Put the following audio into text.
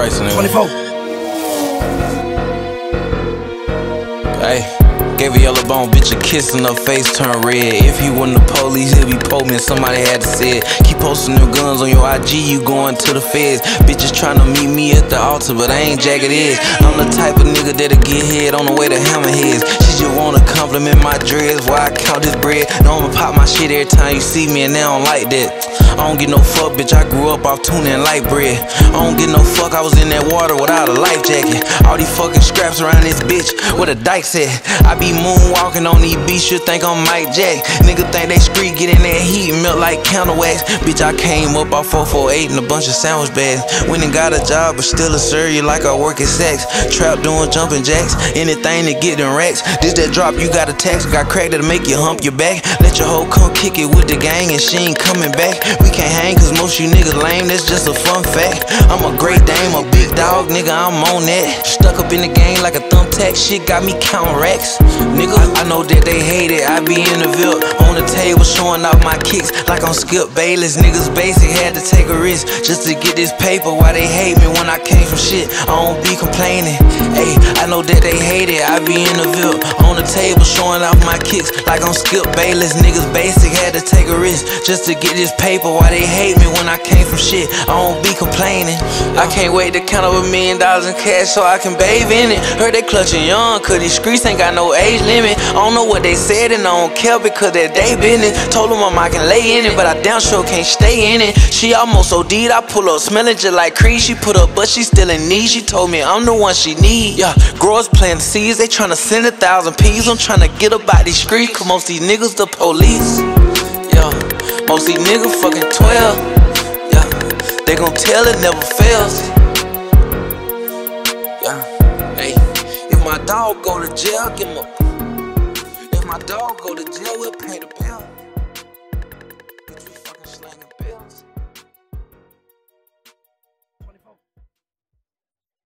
Christ, nigga. 24. Hey. Gave a yellow bone bitch a kiss and her face turned red. If he wasn't the police, he'd be po me and somebody had to say it. Keep posting them guns on your IG, you going to the feds. Bitches trying to meet me at the altar, but I ain't jagged edge. I'm the type of nigga that'll get head on the way to hammerheads. She just wanna compliment my dreads why I count this bread. Know I'ma pop my shit every time you see me, and they don't like that. I don't get no fuck, bitch. I grew up off tuna and light bread. I don't get no fuck, I was in that water without a life jacket. All these fucking scraps around this bitch, with a dykes at? I be moonwalking on these beats, you think I'm Mike Jack. Nigga think they street, get in that heat, melt like candle wax. Bitch, I came up off 448 and a bunch of sandwich bags. Went and got a job, but still a you like I work at sex. Trap doing jumping jacks, anything to get them racks. This that drop, you got a text, got crack that'll make you hump your back. Let your hoe come kick it with the gang and she ain't coming back. We can't hang cause most you niggas lame, that's just a fun fact. I'm a great Dane, a big dog, nigga, I'm on that. Stuck up in the game like a thumbtack, shit got me counting racks. Nigga, I, know that they hate it, I be in the Ville on the table showing off my kicks like I'm Skip Bayless. Niggas basic had to take a risk just to get this paper. Why they hate me when I came from shit? I don't be complaining. Hey, I know that they hate it, I be in the Ville on the table showing off my kicks like I'm Skip Bayless. Niggas basic had to take a risk just to get this paper. Why they hate me when I came from shit? I don't be complaining. I can't wait to count up a million dollars in cash so I can bathe in it. Heard they clutching young, cause these streets ain't got no age limit. I don't know what they said and I don't care because that they business. Told them I can lay in it, but I damn sure can't stay in it. She almost OD'd, I pull up smelling just like Creed. She put up, but she still in need. She told me I'm the one she need. Yeah, growers planting seeds, they tryna send a thousand P's. I'm tryna get up out these streets, cause most these niggas the police. Yeah, most these niggas fucking 12. Yeah, they gon' tell it never fails. My dog go to jail, give him a. If my dog go to jail, we'll pay the bill.